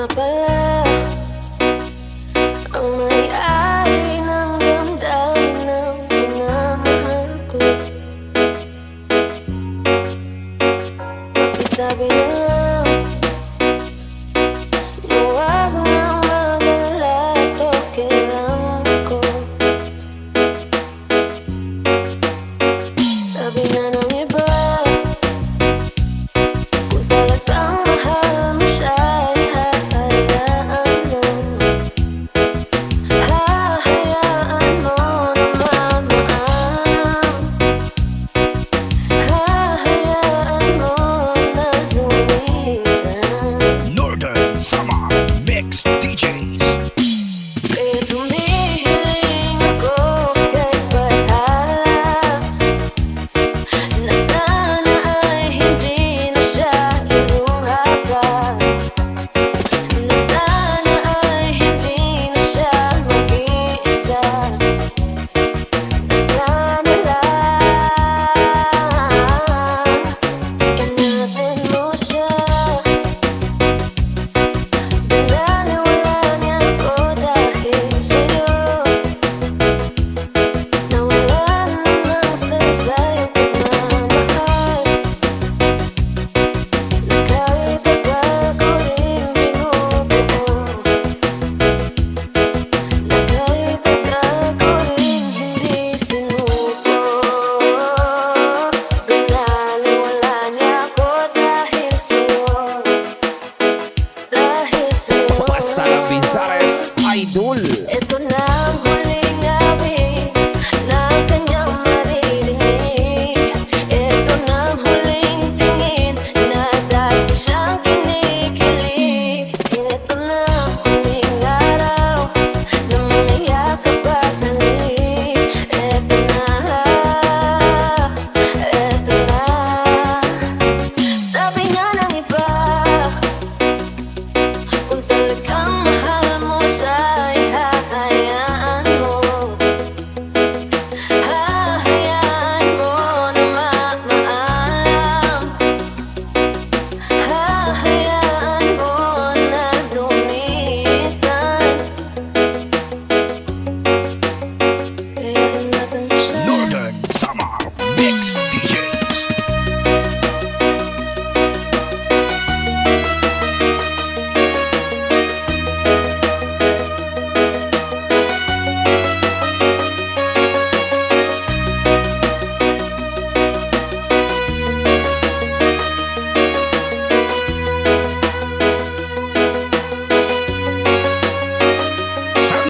na pala. Ang may-ari ng damdamin ng pinamahal ko. Pakisabi na lang Summer. Idol.